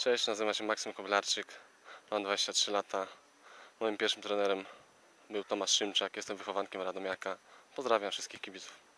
Cześć, nazywam się Maksym Koblarczyk, mam 23 lata. Moim pierwszym trenerem był Tomasz Szymczak, jestem wychowankiem Radomiaka. Pozdrawiam wszystkich kibiców.